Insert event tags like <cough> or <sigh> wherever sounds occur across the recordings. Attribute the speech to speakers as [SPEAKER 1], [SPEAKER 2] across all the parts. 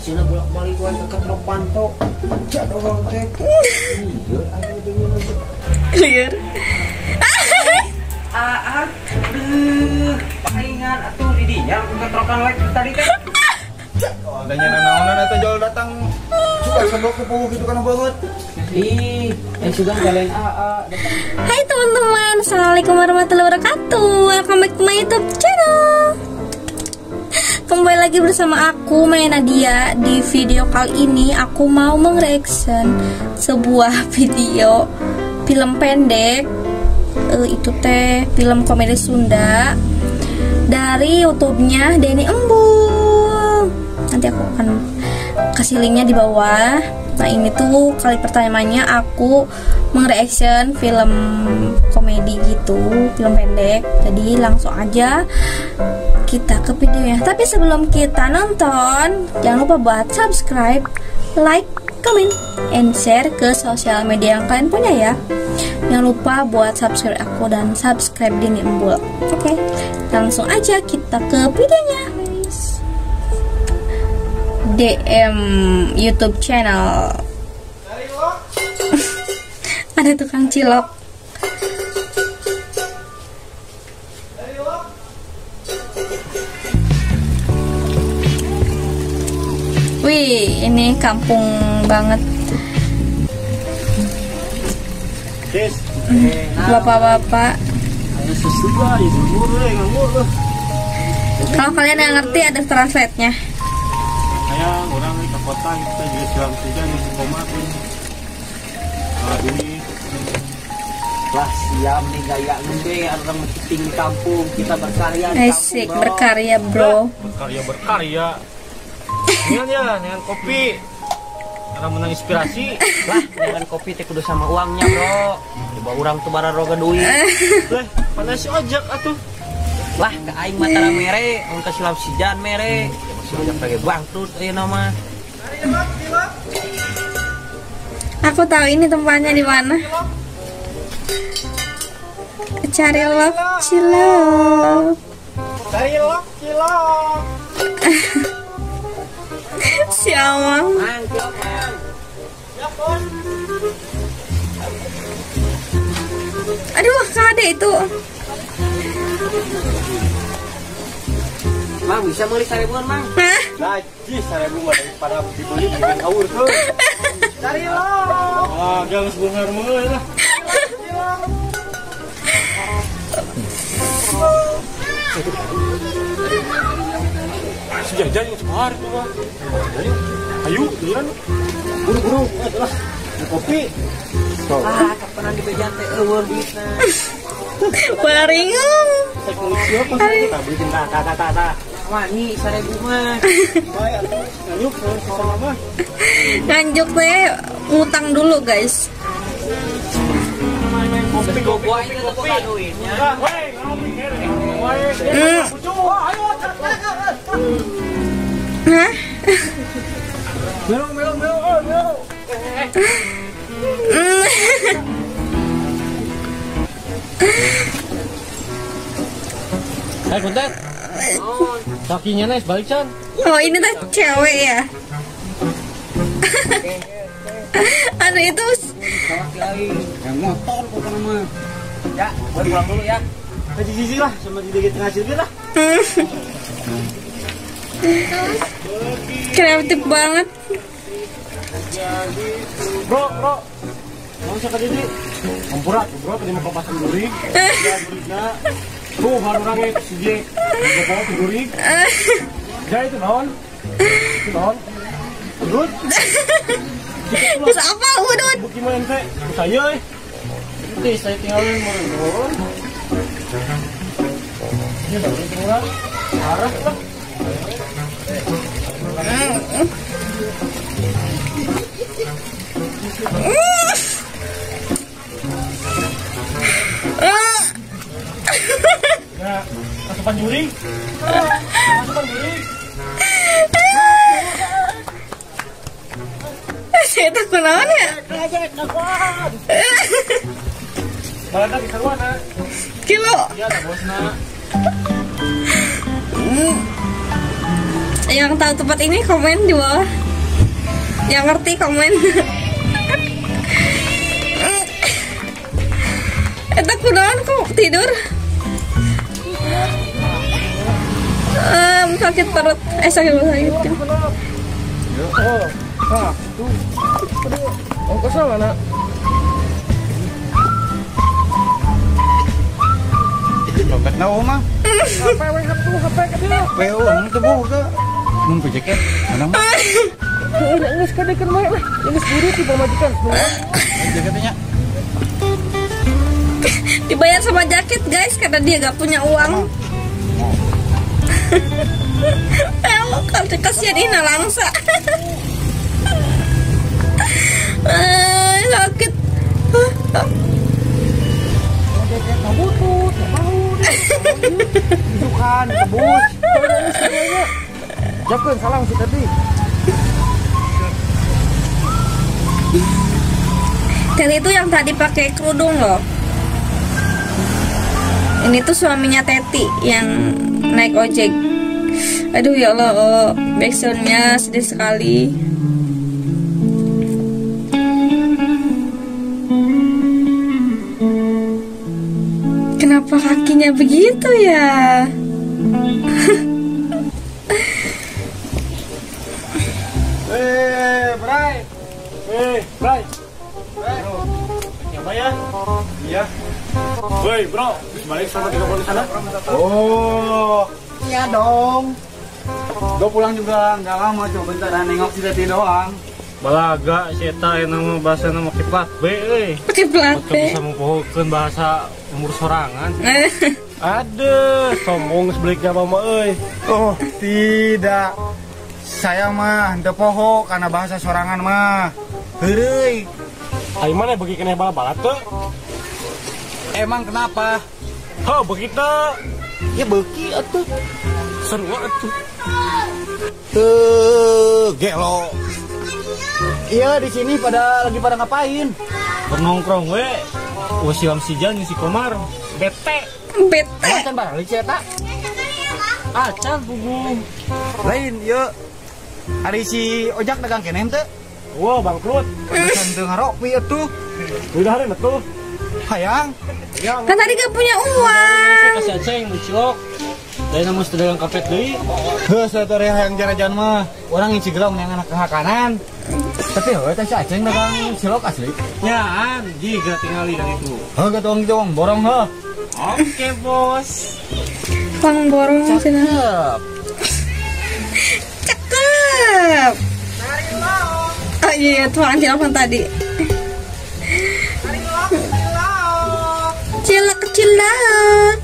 [SPEAKER 1] Cina bolak balik gue ke ketrok panto. Jadi orang teh. Iya, ayo dengan aja.
[SPEAKER 2] Clear.
[SPEAKER 1] Ah, ah, aduh, palingan atuh di dia aku ketrokan lek tadi teh.
[SPEAKER 3] Oh, adanya nanaonan atau jual datang suka sendok ke pugu gitu kan banget.
[SPEAKER 1] Ih, yang sudah kalian AA datang.
[SPEAKER 2] Hai teman-teman, Assalamualaikum warahmatullahi wabarakatuh Welcome back to my youtube channel Kembali lagi bersama aku, Maya Nadia. Di video kali ini aku mau mengreaction Sebuah <laughs> video film pendek. Eh, Itu teh film komedi Sunda Dari youtube-nya Denny Embul Nanti aku akan kasih linknya di bawah. Nah ini tuh kali pertamanya aku mengreaction film komedi gitu, film pendek. Jadi langsung aja kita ke videonya. Tapi sebelum kita nonton, jangan lupa buat subscribe, like, comment, and share ke sosial media yang kalian punya ya. Jangan lupa buat subscribe aku dan subscribe Dini Embul. Oke, langsung aja kita ke videonya. DM YouTube channel. <laughs> Ada tukang cilok. Wih, ini kampung banget. Bapak-bapak.
[SPEAKER 3] ya deh.
[SPEAKER 2] Kalau kalian yang ngerti ada translate-nya.
[SPEAKER 3] Saya orang di kota kita juga silam saja di Sukomat. Nah, ini
[SPEAKER 1] Lah siam nih gaya ngende orang di kampung kita berkarya
[SPEAKER 2] Asik, berkarya bro.
[SPEAKER 3] berkarya berkarya. Dengan ya, dengan kopi. Karena menang inspirasi.
[SPEAKER 1] Lah dengan kopi teh kudu sama uangnya bro. Coba orang tuh bara roga duit. <laughs>
[SPEAKER 3] Leh, panas si ojek atuh.
[SPEAKER 1] Lah ke aing mata mere, untuk silap sijan mere. Sudah pakai bangkrut ayo nama.
[SPEAKER 2] Aku tahu ini tempatnya di mana. Cari love cilok.
[SPEAKER 3] Cilok, cilok. <laughs>
[SPEAKER 1] Mang.
[SPEAKER 2] Aduh, kade itu.
[SPEAKER 1] Mang bisa beli seribuan mang.
[SPEAKER 2] Hah?
[SPEAKER 3] Najis seribu mah daripada dibeli bikin awur tuh.
[SPEAKER 1] Cari lo.
[SPEAKER 3] Ah, jangan sebungar mulai lah. Sejajan <laughs> yang sehari tuh mah. Ayo, ayo, liran. Buru-buru, adalah kopi.
[SPEAKER 1] Ah, kapan di bejan teh eueur duitna.
[SPEAKER 3] Kulit siapa sih? Tak bikin tak, tak, tak.
[SPEAKER 1] Wani seribu mah.
[SPEAKER 3] Sama mah.
[SPEAKER 2] Lanjut teh ngutang dulu, guys.
[SPEAKER 3] Kopi,
[SPEAKER 1] ini tuh bukan duitnya.
[SPEAKER 2] Hmm.
[SPEAKER 3] Pucu, ayo,
[SPEAKER 2] Hah?
[SPEAKER 3] Melong, melong, melong, oh, melong. Hai.
[SPEAKER 1] Oh,
[SPEAKER 3] Kakinya nes balik can.
[SPEAKER 2] Oh, ini tuh cewek ya. Aduh itu.
[SPEAKER 3] Yang motor.
[SPEAKER 1] Ya, gua pulang dulu ya.
[SPEAKER 3] Haji sisi lah, sama di deket tengah sini lah.
[SPEAKER 2] Kreatif banget.
[SPEAKER 3] Bro, bro. Mau siapa jadi? Ampura, bro, tadi mau. Ya, durigna. Tuh, baru orangnya si J. Mau bawa ke duri. Ya, itu naon. Itu naon. Udut.
[SPEAKER 2] Terus apa udut?
[SPEAKER 3] Main teh. Saya, eh. Nanti saya tinggalin mau. Ini udah turun. Arah lah. Ya, asupan juri.
[SPEAKER 2] Naon ya?
[SPEAKER 3] Balada di.
[SPEAKER 2] Kilo.
[SPEAKER 3] Iya, bosna.
[SPEAKER 2] Yang tahu tempat ini komen di bawah. Yang ngerti komen. Eta kunaon kok tidur? Um, sakit perut. Eh sakit perut sakit
[SPEAKER 3] Oh, kesel mana?
[SPEAKER 4] Dompet na
[SPEAKER 3] kamu HP ke dia?
[SPEAKER 4] Pero ang tubo ka. Mun pijeket. Ano mo?
[SPEAKER 3] Oh, ini nggak sekadar kan baik lah. Ini sendiri sih pemajikan.
[SPEAKER 4] Jaketnya.
[SPEAKER 2] dibayar sama jaket guys karena dia gak punya uang Emang kan kasihan ini langsa Eh, sakit
[SPEAKER 3] Kabutut, tahun. Tujukan, kebus. Jangan salah si tadi.
[SPEAKER 2] dan itu yang tadi pakai kerudung loh. Ini tuh suaminya Teti yang naik ojek. Aduh ya Allah oh, backsoundnya sedih sekali. Kenapa kakinya begitu ya
[SPEAKER 3] Eh, Bray. Bray. Nyapa ya? Iya. Woi, bro. Balik sama tiga di sana.
[SPEAKER 4] Oh. Iya dong. Gue pulang juga nggak lama, cuma bentar dan nengok si Teti doang.
[SPEAKER 3] Balaga, si Eta yang nama bahasa nama kipat B, eh. Untuk
[SPEAKER 2] plate
[SPEAKER 3] bisa mempohokeun bahasa umur sorangan. Ada, sombong sebaliknya mama, eh.
[SPEAKER 4] Oh, tidak. Saya mah henteu poho karena bahasa sorangan mah. Heureuy.
[SPEAKER 3] Ayo mana bagi kena bala-bala tuh?
[SPEAKER 4] Emang kenapa?
[SPEAKER 3] Oh, begitu.
[SPEAKER 4] Ya beuki atuh.
[SPEAKER 3] Seru atuh.
[SPEAKER 4] Tuh, gelo. Iya, di sini pada lagi pada ngapain?
[SPEAKER 3] Bernongkrong we. Wasilam si Jan si Komar. Bete.
[SPEAKER 2] bete
[SPEAKER 4] Kan barang li eta.
[SPEAKER 3] Acan bubu.
[SPEAKER 4] Lain, yuk. Hari si ojak dagang kene teu.
[SPEAKER 3] Wah, bangkrut.
[SPEAKER 4] Ngaropi atuh.
[SPEAKER 3] Udah hari betul.
[SPEAKER 4] Hayang.
[SPEAKER 2] kan tadi gak punya uang
[SPEAKER 3] Kasih aceng mencilok. Dari nama dagang kapet deui.
[SPEAKER 4] Heuh, satore hayang jarajan mah. Orang ngisi gelong yang anak kehakanan. Tapi heuh teh si Aceng dagang cilok asli.
[SPEAKER 3] Nyaan, jika tinggal dan itu.
[SPEAKER 4] Heuh gatuang gitu, borong heuh.
[SPEAKER 3] Oke, Bos.
[SPEAKER 2] uang borong sini iya tuang cilok tadi cilok cilok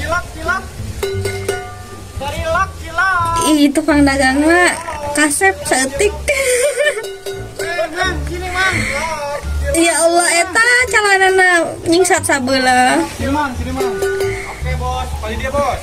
[SPEAKER 3] Cilok, cilok. Cilok, cilok.
[SPEAKER 2] Ih, tukang dagang mah kasep seetik ya Allah eta calanana nyingsat sabeula
[SPEAKER 4] Sini mang, sini mang.
[SPEAKER 3] Oke, Bos. Pali dia, Bos.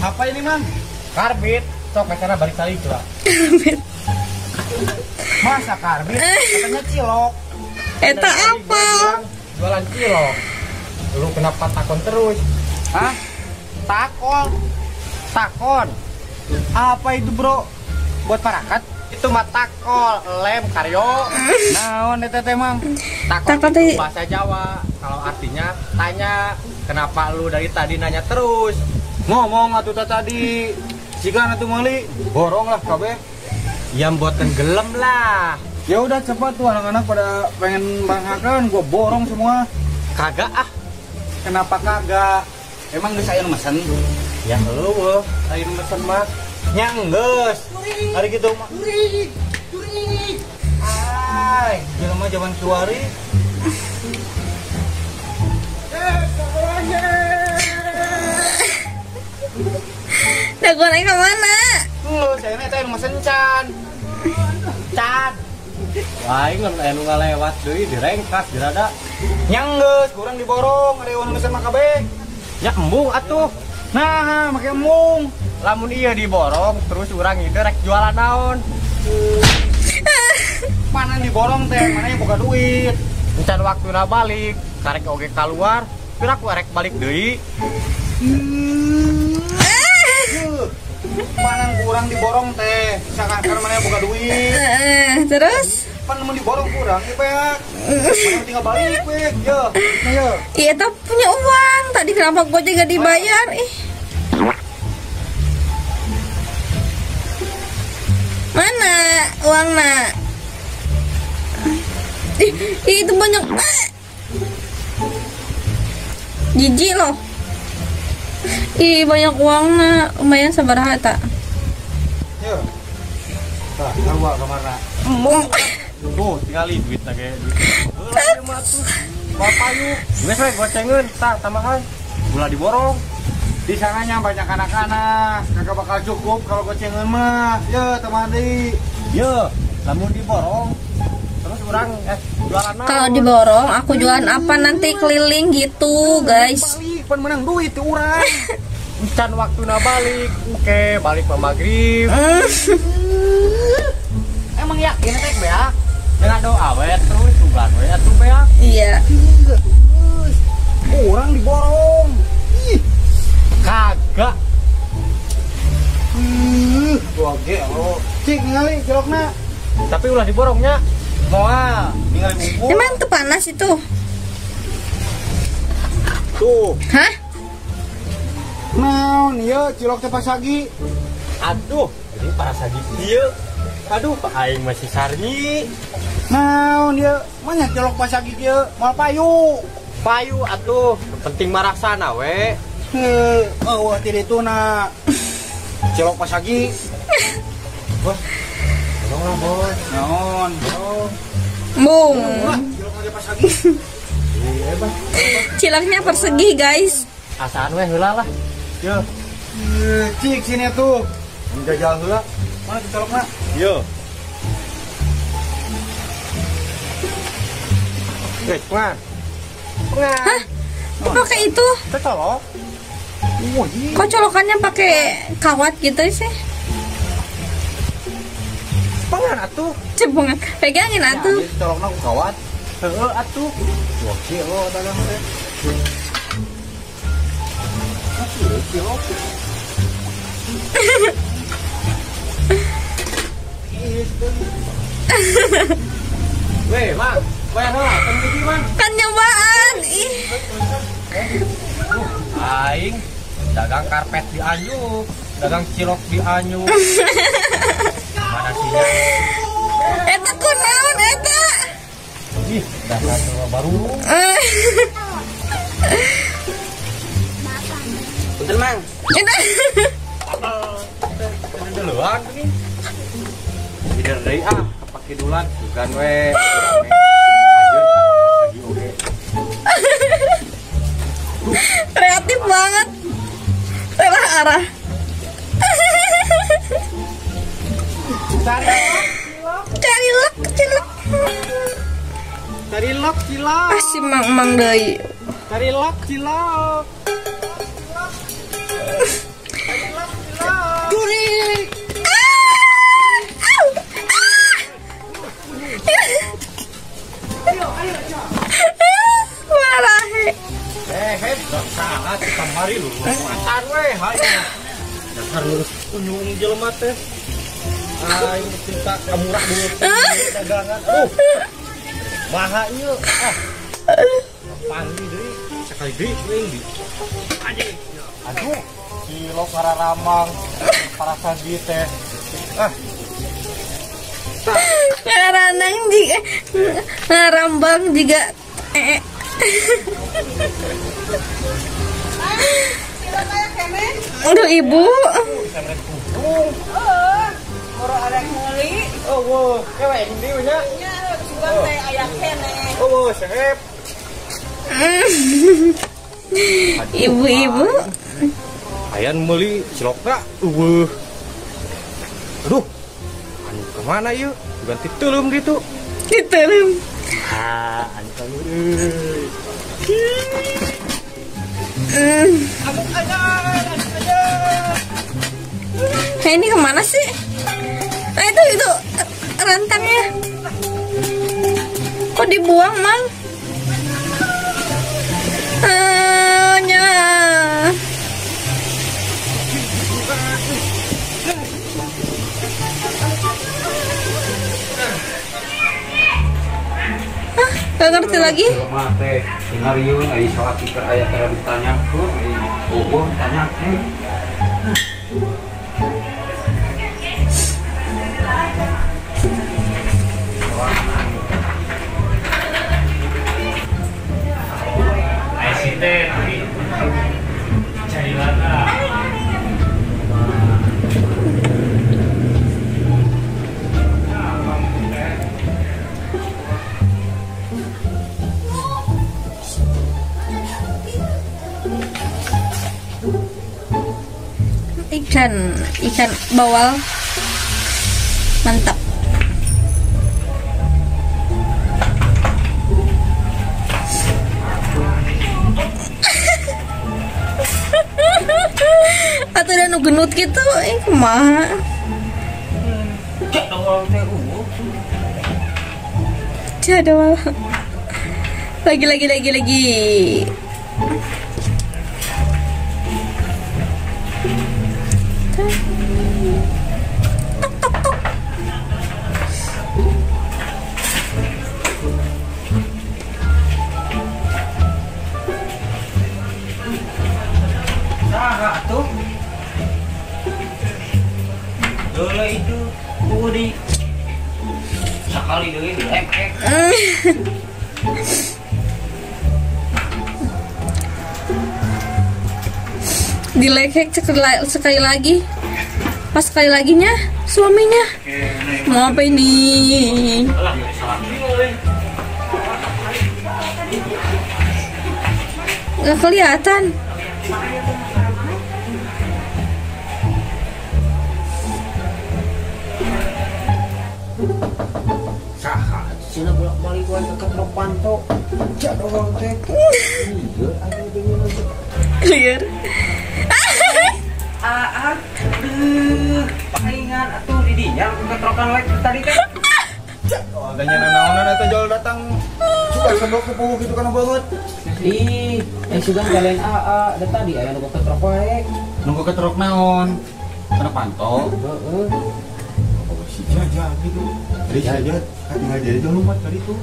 [SPEAKER 4] Apa ini mang? Karbit. Sok cara balik kali lah. <laughs> Masa karbit? Katanya cilok.
[SPEAKER 2] eta apa
[SPEAKER 4] Jualan cilok. Lu kenapa takon terus? Hah? Takon. Takon. Apa itu bro? Buat parakat?
[SPEAKER 3] Itu mah takol, lem, karyo.
[SPEAKER 4] Naon eta teh mang?
[SPEAKER 3] Takol itu bahasa Jawa. Kalau artinya tanya, kenapa lu dari tadi nanya terus?
[SPEAKER 4] Ngomong atuh teh tadi. Jika atuh meuli, borong lah kabeh.
[SPEAKER 3] Yang buat tenggelam lah.
[SPEAKER 4] Ya udah cepat tuh anak-anak pada pengen banggakan, gua borong semua.
[SPEAKER 3] Kagak ah.
[SPEAKER 4] Kenapa kagak? Emang geus aya nu mesen?
[SPEAKER 3] Ya lu, weh. Ayo mesen mah.
[SPEAKER 4] Nya geus. Hari gitu mah. Ay, jelema zaman suari.
[SPEAKER 2] Dagonnya ke mana
[SPEAKER 4] Lu saya teh nu mesen can. Can.
[SPEAKER 3] Wah, ini nggak anu ngalewat deui direngkas dirada.
[SPEAKER 4] Nya geus, kurang diborong, ada yang mesen mah kabeh.
[SPEAKER 3] Ya embung atuh.
[SPEAKER 4] Nah, make embung.
[SPEAKER 3] Lamun iya diborong terus urang ide rek jualan naon.
[SPEAKER 4] Mana diborong teh, mana yang buka duit.
[SPEAKER 3] Encan waktu balik, karek oge keluar, pira ku rek balik deui.
[SPEAKER 4] Hmm. Kurang diborong teh. Misalkan karena mana buka duit.
[SPEAKER 2] Eh, terus
[SPEAKER 4] Pan mau diborong kurang, ya pak. Mana tinggal balik, weh. Yo, nah yo.
[SPEAKER 2] iya tak punya uang tadi kenapa gue juga dibayar ih mana uang nak ih, ih, itu banyak jijik loh ih banyak uang nak lumayan sabaraha tak
[SPEAKER 4] Yo. Tah, ngawa kamana. Tuh, tinggali duit na duit. Bapak yuk, gue saya gocengen, tak tambahan. Gula diborong. Di sananya banyak anak-anak, kagak bakal cukup kalau gocengen mah. Ya, teman di. Ya, lamun diborong. Terus orang eh jualan
[SPEAKER 2] kalau diborong aku jualan apa nanti keliling gitu guys
[SPEAKER 4] pan menang duit tuh orang. Can waktu na balik, oke balik ke maghrib. <laughs> Emang yakin teh beak? Dengan doa we terus tugas we atuh beak.
[SPEAKER 2] iya
[SPEAKER 4] Orang diborong. Ih, kagak. Hmm, gua ge lo. Cik ningali cilokna. Tapi ulah diborongnya. Moal, ningali bumbu.
[SPEAKER 2] emang tuh panas itu
[SPEAKER 4] Tuh,
[SPEAKER 2] hah
[SPEAKER 4] naon ieu cilok teh pasagi.
[SPEAKER 5] Aduh, ini para sagi dia. Aduh, Pak Aing masih sarni.
[SPEAKER 4] Naon ieu? Mana cilok pasagi ieu? Moal payu.
[SPEAKER 5] Payu atuh, penting maraksana we.
[SPEAKER 4] Heh, oh, tidak itu na. Cilok pasagi. Bos.
[SPEAKER 5] Tolong lah, Bos.
[SPEAKER 4] Naon?
[SPEAKER 2] bung
[SPEAKER 4] Wah, cilok aja pasagi.
[SPEAKER 2] Ciloknya persegi guys
[SPEAKER 5] Asaan we heula lah.
[SPEAKER 4] Yo. Eh, Cik sini tuh. Menjajal heula. Mana tuh cilokna? Yo.
[SPEAKER 5] Guys, pengan.
[SPEAKER 2] hah pakai itu
[SPEAKER 4] colok. Wah, iya.
[SPEAKER 2] kok colokannya pakai kawat gitu sih
[SPEAKER 5] Pengan atuh.
[SPEAKER 2] cepungan pegangin atuh
[SPEAKER 4] Ini colokna ku kawat.
[SPEAKER 5] Atuh.
[SPEAKER 4] Kilo dagang teh.
[SPEAKER 5] Weh. Weh, kan gigi,
[SPEAKER 2] kan nyobaan ih
[SPEAKER 5] Aing dagang karpet di Anyu, dagang cilok di Anyu. <laughs> Mana sih?
[SPEAKER 2] eta kunaon eta
[SPEAKER 5] Ih, dasar tua baru. Betul, Mang.
[SPEAKER 2] eta
[SPEAKER 5] Ini duluan ini. Tidak dari ah, pakai dulan bukan we.
[SPEAKER 2] Kreatif banget arah arah cari cilok
[SPEAKER 4] Cari lok cilok.
[SPEAKER 2] ah si mang mang deui
[SPEAKER 4] Cari lok cilok.
[SPEAKER 2] Kuring. Ah! Au! Ah! Marahe.
[SPEAKER 5] Eh, heh, salah kita mari lu. Mantan we, hayu. Dasar lurus kunjung jelema teh. Aing cinta kamurah dulu dagangan. Aduh. Maha ieu. Ah. Pandi deui. Sekali deui kuing di. Anjing. Aduh. Kilo para ramang, para sagi teh. Ah,
[SPEAKER 2] Ngaranang juga ngarambang juga eh. Aduh ibu
[SPEAKER 5] seret kumpung. Oh, wow. Oh.
[SPEAKER 2] Ibu-ibu
[SPEAKER 5] Ayan meuli cilokna. Eueuh. Aduh. Anu ke mana yuk? Ganti tulum gitu.
[SPEAKER 2] Ditelum
[SPEAKER 5] Ah, anu kamu euy.
[SPEAKER 2] Nah ini ke mana sih? Nah itu itu rantangnya Kok dibuang, mal? Anya. Hah, gak ngerti lagi?
[SPEAKER 4] Mate, dengar yun, ayah sholat kita
[SPEAKER 5] ayah terhadap tanya, oh, oh
[SPEAKER 2] tanya, eh. Bawal. Mantap. <laughs> Atau udah nu genut gitu, eh
[SPEAKER 5] ungu.
[SPEAKER 2] Jadwal. Lagi lagi lagi lagi.
[SPEAKER 5] Sekali deui dilekek.
[SPEAKER 2] Dilekek sekali, la- sekali lagi. Pas sekali laginya suaminya mau apa ini?
[SPEAKER 5] Alah, salah euy.
[SPEAKER 2] Gak
[SPEAKER 4] cenah bolak-balik wae ke Ketro Panto. Jak orang teh. Iya aya deui
[SPEAKER 2] Liar.
[SPEAKER 4] Aa, deuh, palingan atuh di dinya ke ketrokan wae tadi teh. Adanya nanaonan eta jual datang suka sendok kepuh gitu kana banget.
[SPEAKER 1] Ih, eh sudah kalian AA, ada tadi aya nu ketrok wae.
[SPEAKER 4] Nunggu ketrok naon? Kana panto.
[SPEAKER 1] Heeh.
[SPEAKER 4] Si Jaja gitu. Si Jaja kan tinggal jadi lumpat tadi tuh.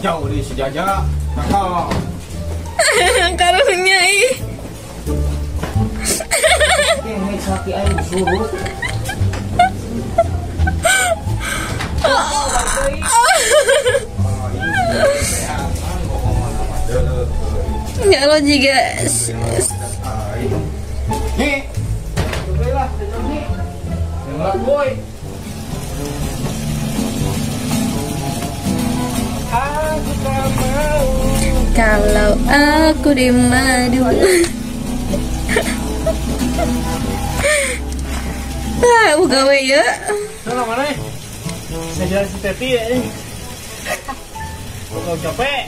[SPEAKER 4] Jauh di si Jaja. <laughs>
[SPEAKER 2] Karunya ih.
[SPEAKER 1] Sakit surut.
[SPEAKER 2] Ya lo juga
[SPEAKER 4] Nih. Lah, nih. Yang boy.
[SPEAKER 2] Kalau aku di madu. Ah, gawe ya.
[SPEAKER 5] Mana? Saya jalan si Teti ya. capek.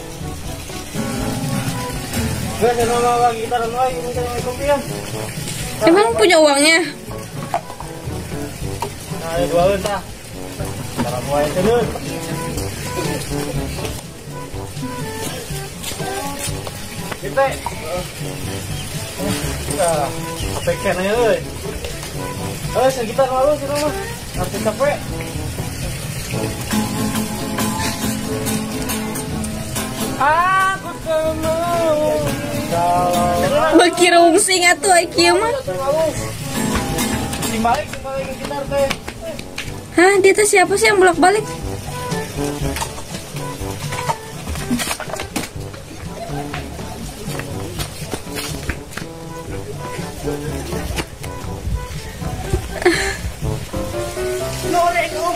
[SPEAKER 5] Kopi ya.
[SPEAKER 2] Emang punya uangnya?
[SPEAKER 5] Nah, ada dua entah. Cara buat itu Kita capek aja euy. Eh, sekitar lalu sih mah. Nanti capek. Aku mau
[SPEAKER 2] atuh ai kieu mah.
[SPEAKER 5] Timbalik, timbalik ke gitar teh.
[SPEAKER 2] Hah, dia tuh siapa sih yang bolak-balik?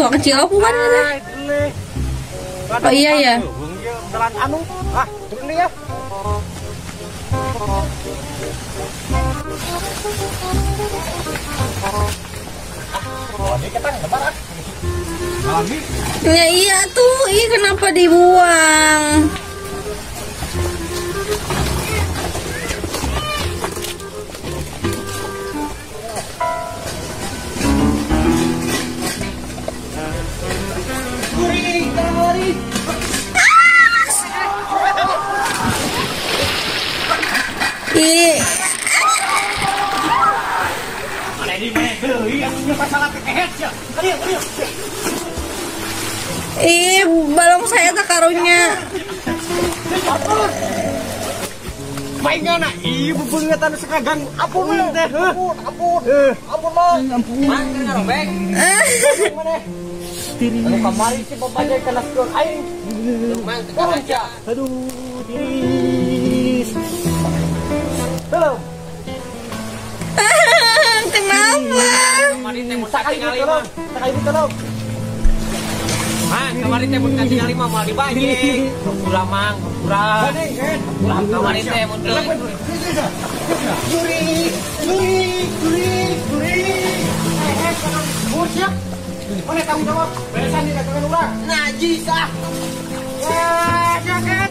[SPEAKER 2] Tuh kecil apa kan ada? Oh iya ya.
[SPEAKER 5] Jalan anu, ah turun ya. Ah.
[SPEAKER 2] Ya iya tuh, ih kenapa dibuang? Ih balong saya tak karunya.
[SPEAKER 5] Maingan nah, ieu bebeungetan sekagang ampun teh. Ampun, ampun. Ampun, Mang. Ampun. Mang, robek. Anu kamari si babajay kana skill aing. Mang, tekan aja. Aduh, tiris. Belum. <laughs>
[SPEAKER 2] Kenapa?
[SPEAKER 5] Kemarin teh mun tinggal lima. Sakali tolong. Mang, kemarin teh mun lima malah dibagi. Kurang mang, kurang. Kurang kemarin teh mun Juri, juri, juri, juri. Oh, siap. Mana tanggung jawab? Beresan di dagangan urang. Najis ah. Ya, jaket.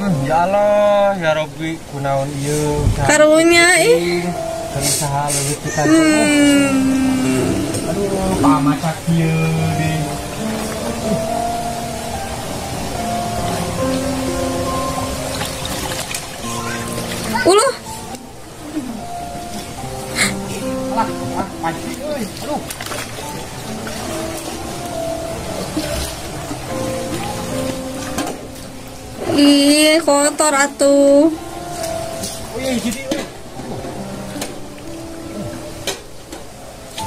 [SPEAKER 5] Ya Allah, ya Robbi, kunaon ieu?
[SPEAKER 2] Karunya ih.
[SPEAKER 5] Kan saha leuwih kita.
[SPEAKER 2] Hmm.
[SPEAKER 5] Aduh, ieu di. Alah, panci. Aduh.
[SPEAKER 2] Ih, kotor atuh.
[SPEAKER 5] Oh iya, jadi euy.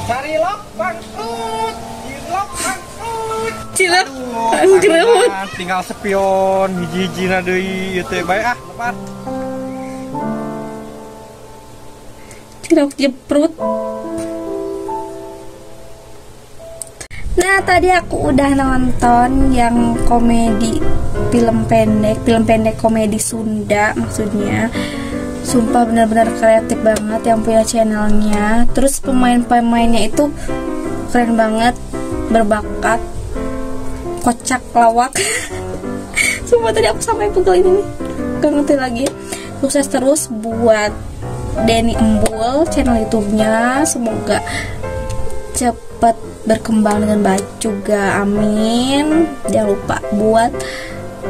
[SPEAKER 5] Cari lok bangkrut. Lok bangkrut.
[SPEAKER 2] Cilok.
[SPEAKER 5] Anggaran, tinggal sepion hiji-hiji na deui ieu teh bae ah lepas.
[SPEAKER 2] Cilok jeprut. Nah, tadi aku udah nonton yang komedi film pendek, film pendek komedi Sunda maksudnya. Sumpah benar-benar kreatif banget yang punya channelnya. Terus pemain-pemainnya itu keren banget, berbakat, kocak lawak. <laughs> Sumpah tadi aku sampai pegel ini nih. Gak ngerti lagi. Sukses terus buat Denny Embul channel YouTube-nya. Semoga cepat berkembang dengan baik juga. Amin. Jangan lupa buat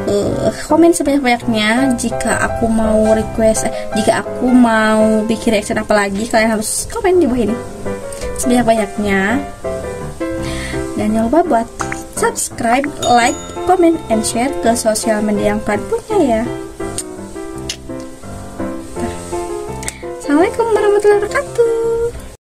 [SPEAKER 2] eh, komen sebanyak-banyaknya jika aku mau request eh, jika aku mau bikin reaction apa lagi kalian harus komen di bawah ini sebanyak-banyaknya dan jangan lupa buat subscribe, like, comment, and share ke sosial media yang kalian punya ya. Assalamualaikum warahmatullahi wabarakatuh.